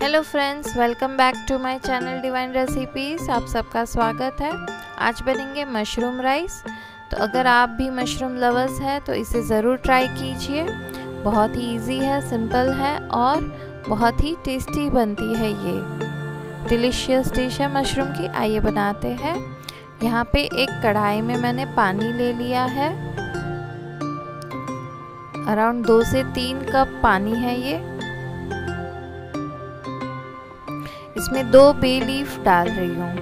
Hello friends welcome back to my channel divine recipes आप सबका स्वागत है। आज बनेंगे मशरूम राइस तो अगर आप भी मशरूम लवर्स हैं तो इसे ज़रूर ट्राई कीजिए। बहुत ही इजी है सिंपल है और बहुत ही टेस्टी बनती है ये। डिलीशियस डिश है मशरूम की। आइए बनाते हैं। यहाँ पे एक कढ़ाई में मैंने पानी ले लिया है। अराउंड दो से तीन कप पानी है ये। इसमें दो बे लीफ डाल रही हूँ।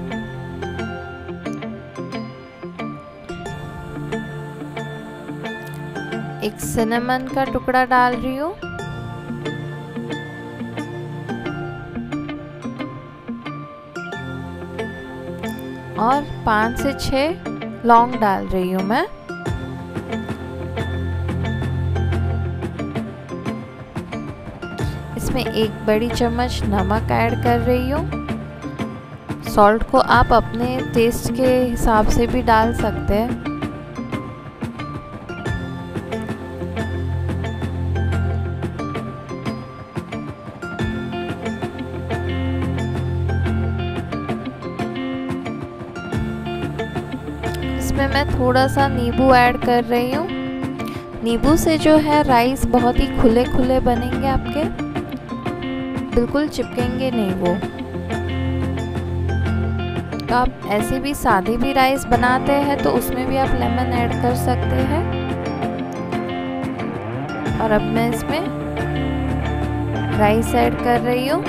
एक सिनेमन का टुकड़ा डाल रही हूँ। और पाँच से छः लौंग डाल रही हूँ मैं। इसमें एक बड़ी चम्मच नमक ऐड कर रही हूँ। सॉल्ट को आप अपने टेस्ट के हिसाब से भी डाल सकते हैं। इसमें मैं थोड़ा सा नींबू ऐड कर रही हूँ। नींबू से जो है राइस बहुत ही खुले खुले बनेंगे आपके। बिल्कुल चिपकेंगे नहीं वो। तो आप ऐसे भी सादी भी राइस बनाते हैं तो उसमें भी आप लेमन ऐड कर सकते हैं। और अब मैं इसमें राइस ऐड कर रही हूँ।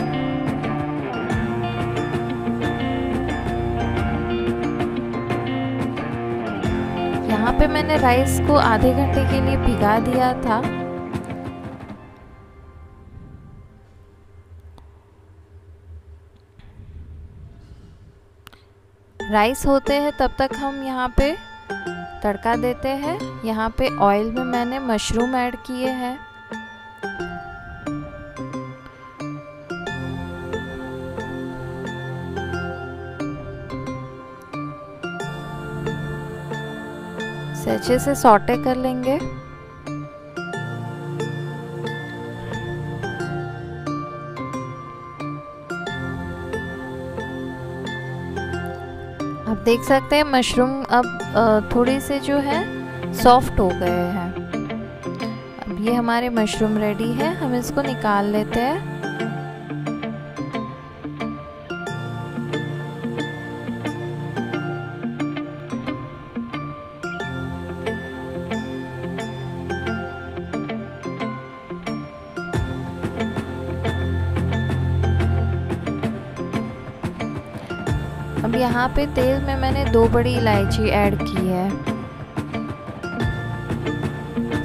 यहाँ पे मैंने राइस को आधे घंटे के लिए भिगा दिया था। राइस होते हैं, तब तक हम यहाँ पे तड़का देते हैं। यहाँ पे ऑयल में मैंने मशरूम ऐड किए हैं। से अच्छे से सॉटे कर लेंगे। आप देख सकते हैं मशरूम अब थोड़े से जो है सॉफ्ट हो गए हैं। अब ये हमारे मशरूम रेडी है, हम इसको निकाल लेते हैं। अब यहाँ पे तेल में मैंने दो बड़ी इलायची ऐड की है।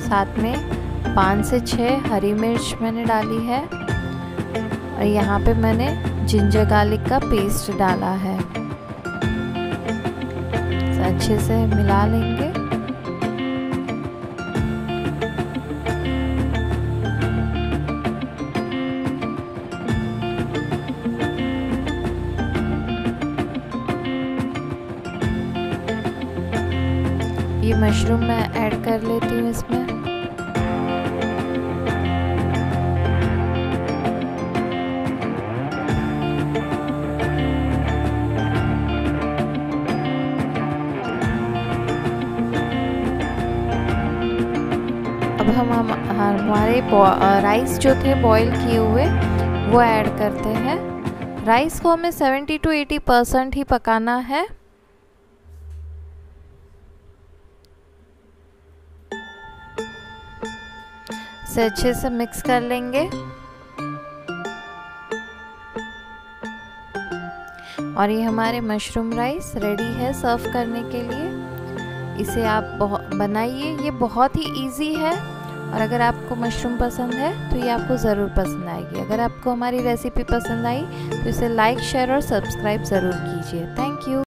साथ में पाँच से छः हरी मिर्च मैंने डाली है और यहाँ पे मैंने जिंजर गार्लिक का पेस्ट डाला है। अच्छे से मिला लेंगे। ये मशरूम मैं ऐड कर लेती हूँ इसमें। अब हम हम हमारे राइस जो थे बॉईल किए हुए, वो ऐड करते हैं। राइस को हमें 70 टू 80 परसेंट ही पकाना है। से अच्छे से मिक्स कर लेंगे। और ये हमारे मशरूम राइस रेडी है सर्व करने के लिए। इसे आप बनाइए। ये बहुत ही इजी है। और अगर आपको मशरूम पसंद है तो ये आपको ज़रूर पसंद आएगी। अगर आपको हमारी रेसिपी पसंद आई तो इसे लाइक शेयर और सब्सक्राइब ज़रूर कीजिए। Thank you